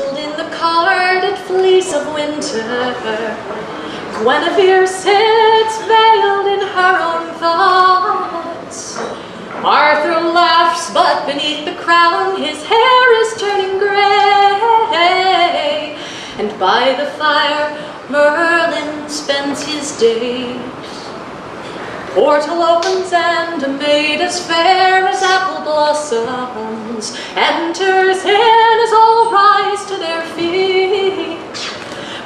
nestled in the carded fleece of winter. Guinevere sits veiled in her own thoughts. Arthur laughs, but beneath the crown his hair is turning grey. And by the fire Merlin spends his days. Portal opens and a maid as fair as apple blossoms enters in as all rise to their feet.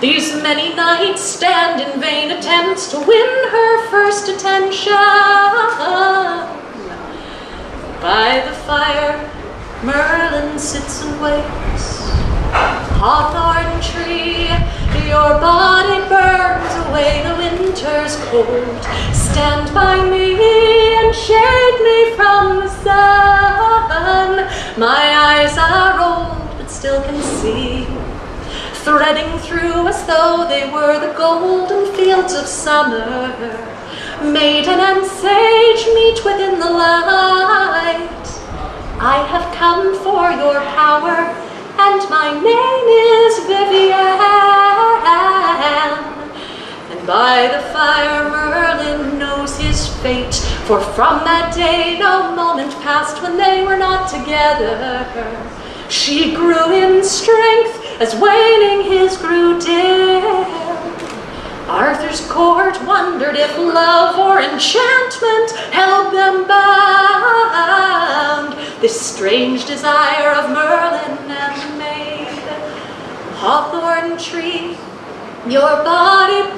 These many knights stand in vain attempts to win her first attention. By the fire, Merlin sits and waits. Hawthorn tree, your body cold. Stand by me and shade me from the sun. My eyes are old, but still can see. Threading through as though they were the golden fields of summer. Maiden and sage meet within the light. I have come for your power and my name is Vivian. And by the fire for from that day no moment passed when they were not together. She grew in strength as waning his grew dim. Arthur's court wondered if love or enchantment held them bound. This strange desire of Merlin and the maid. Hawthorn tree, your body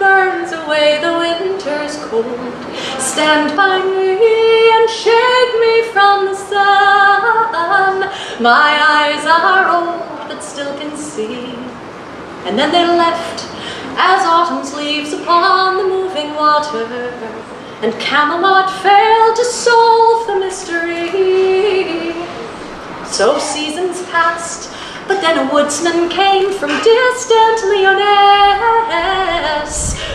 Stand by me and shade me from the sun. My eyes are old but still can see. And then they left as autumn's leaves upon the moving water, and Camelot failed to solve the mystery. So seasons passed, but then a woodsman came from distant Lyonesse,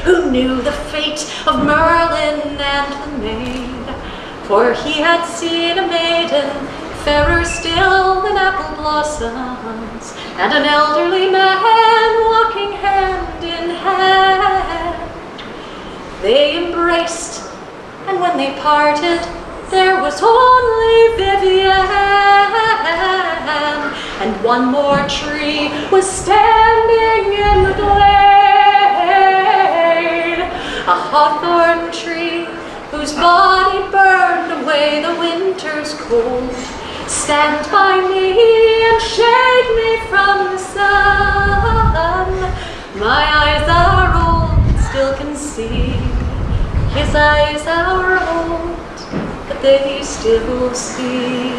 who knew the fate of Merlin and the maid, for he had seen a maiden fairer still than apple blossoms, and an elderly man walking hand in hand. They embraced, and when they parted, there was only Vivian, and one more tree was standing hawthorn tree whose body burned away the winter's cold. Stand by me and shade me from the sun. My eyes are old, still can see. His eyes are old, but they still will see.